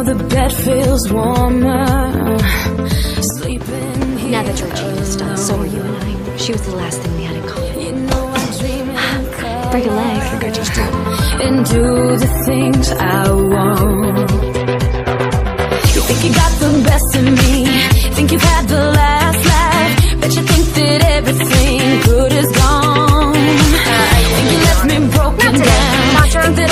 Now the bed feels warmer. Sleeping Now that Georgina is done, so are you and I. She was the last thing we had in common. You know I'm ah, Break a leg. I think I just did. And do the things I want. You think you got the best of me. Think you've had the last laugh. Bet you think that everything good is gone. Think you left me broken down. not that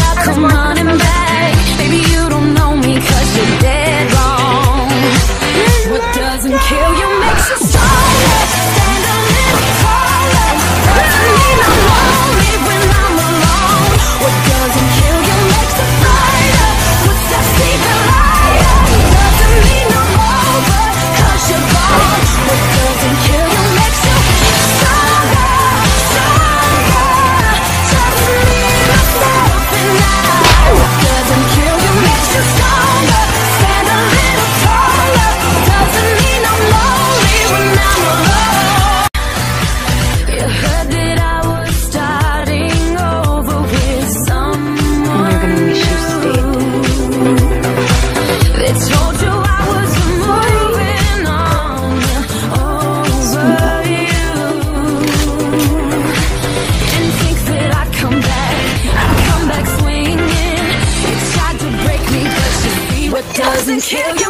doesn't kill you.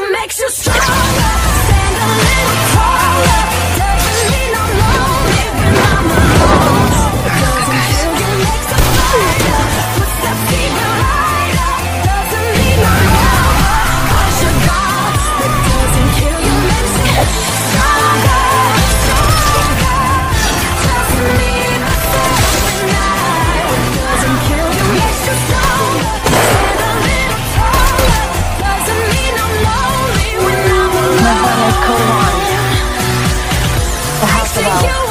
The House of Owl.